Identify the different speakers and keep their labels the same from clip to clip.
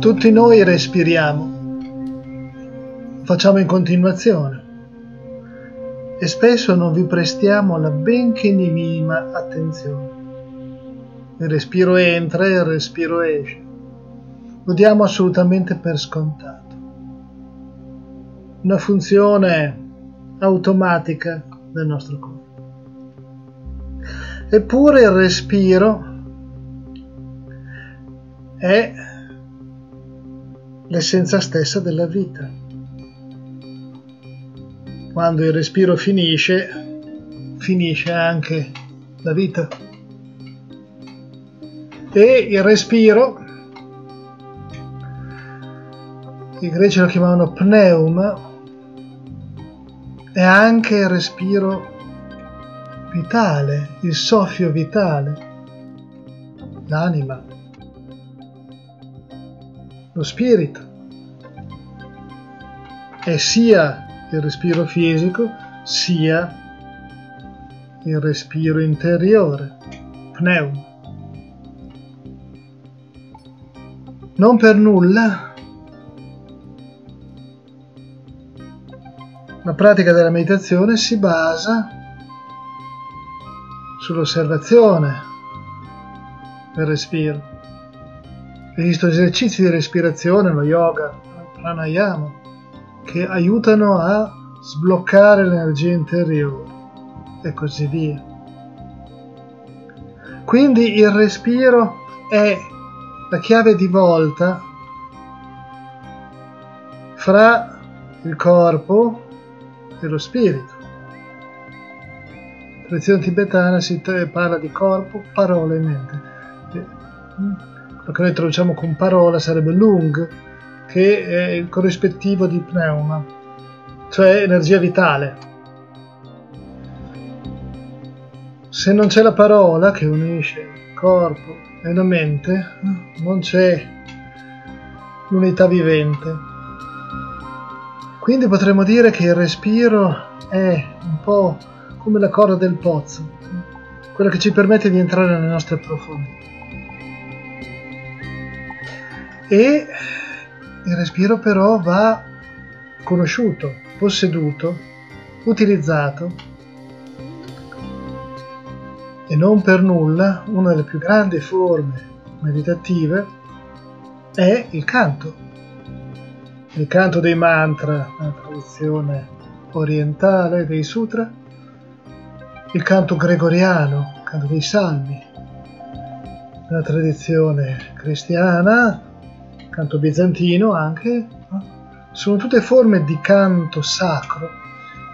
Speaker 1: Tutti noi respiriamo, facciamo in continuazione e spesso non vi prestiamo la benché minima attenzione. Il respiro entra e il respiro esce. Lo diamo assolutamente per scontato. Una funzione automatica del nostro corpo. Eppure il respiro è l'essenza stessa della vita. Quando il respiro finisce, finisce anche la vita. E il respiro, i greci lo chiamavano pneuma, è anche il respiro vitale, il soffio vitale, l'anima lo spirito è sia il respiro fisico sia il respiro interiore, pneuma. Non per nulla la pratica della meditazione si basa sull'osservazione del respiro Esistono esercizi di respirazione, lo yoga, il pranayama, che aiutano a sbloccare l'energia interiore e così via. Quindi il respiro è la chiave di volta fra il corpo e lo spirito. Tradizione tibetana si parla di corpo, parole e mente che noi traduciamo con parola sarebbe lung, che è il corrispettivo di pneuma, cioè energia vitale. Se non c'è la parola che unisce il corpo e la mente, non c'è l'unità vivente. Quindi potremmo dire che il respiro è un po' come la corda del pozzo, quella che ci permette di entrare nelle nostre profondità e il respiro però va conosciuto, posseduto, utilizzato e non per nulla una delle più grandi forme meditative è il canto. Il canto dei mantra nella tradizione orientale dei sutra, il canto gregoriano, il canto dei salmi, nella tradizione cristiana canto bizantino anche, sono tutte forme di canto sacro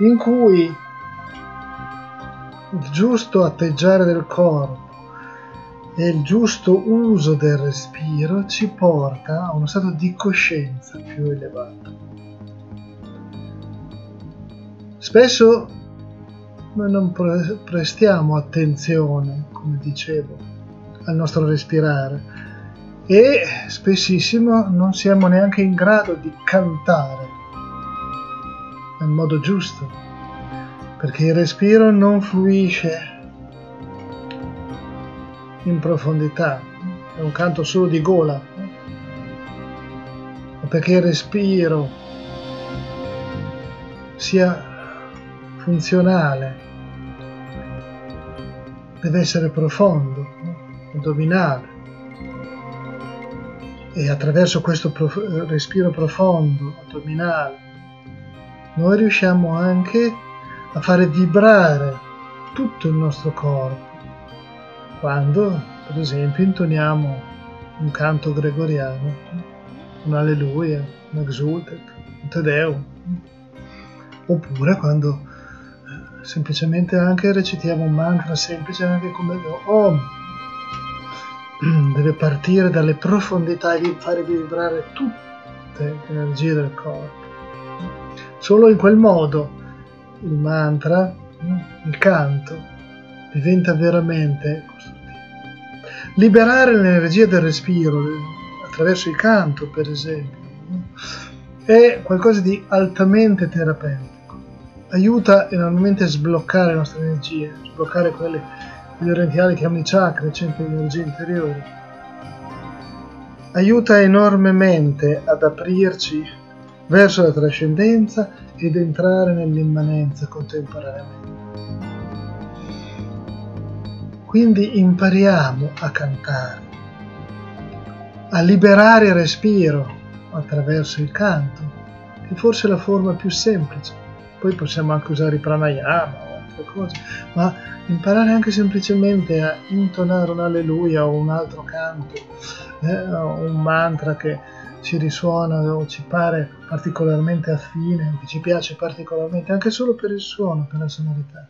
Speaker 1: in cui il giusto atteggiare del corpo e il giusto uso del respiro ci porta a uno stato di coscienza più elevato. Spesso noi non prestiamo attenzione, come dicevo, al nostro respirare, e spessissimo non siamo neanche in grado di cantare nel modo giusto, perché il respiro non fluisce in profondità, è un canto solo di gola, perché il respiro sia funzionale, deve essere profondo, addominale. E attraverso questo prof- respiro profondo, addominale, noi riusciamo anche a fare vibrare tutto il nostro corpo. Quando, per esempio, intoniamo un canto gregoriano, un alleluia, un exultet, un te deum, oppure quando semplicemente anche recitiamo un mantra semplice anche come Om deve partire dalle profondità e fare vibrare tutte le energie del corpo. Solo in quel modo il mantra, il canto, diventa veramente costruttivo. Liberare l'energia del respiro attraverso il canto, per esempio, è qualcosa di altamente terapeutico. Aiuta enormemente a sbloccare le nostre energie, sbloccare quelle gli orientali chiamano i chakra, i centri di energia interiore, aiuta enormemente ad aprirci verso la trascendenza ed entrare nell'immanenza contemporaneamente. Quindi impariamo a cantare, a liberare il respiro attraverso il canto, che forse è la forma più semplice. Poi possiamo anche usare il pranayama o altre cose, ma imparare anche semplicemente a intonare un alleluia o un altro canto, eh, un mantra che ci risuona o ci pare particolarmente affine, che ci piace particolarmente, anche solo per il suono, per la sonorità.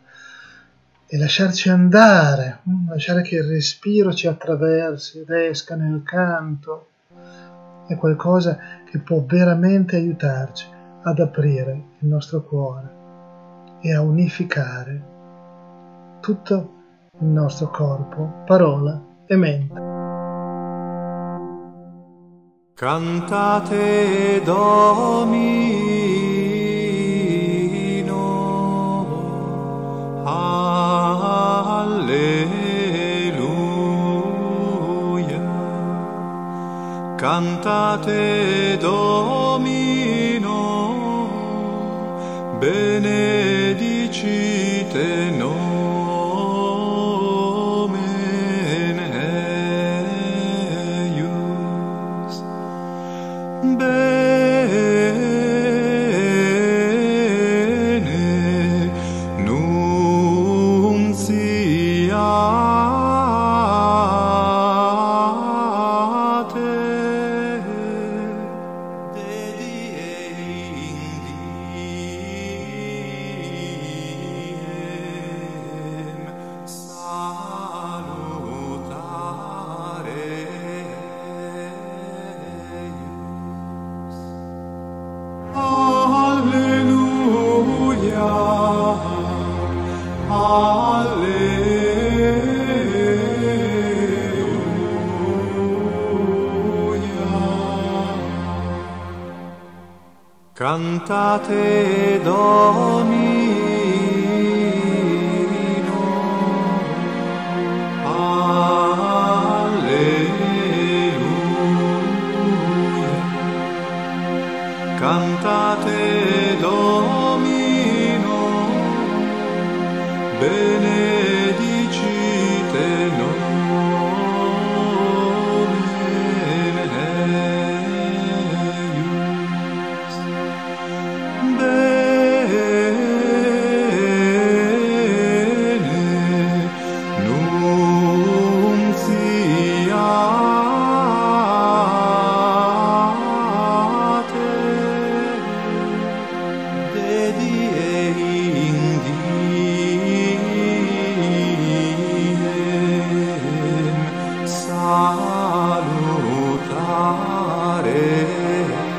Speaker 1: E lasciarci andare, mm, lasciare che il respiro ci attraversi ed esca nel canto, è qualcosa che può veramente aiutarci ad aprire il nostro cuore e a unificare tutto il nostro corpo, parola e mente.
Speaker 2: Cantate Domino, Cantate Domino, benedicite noi. Cantate Domino, ser.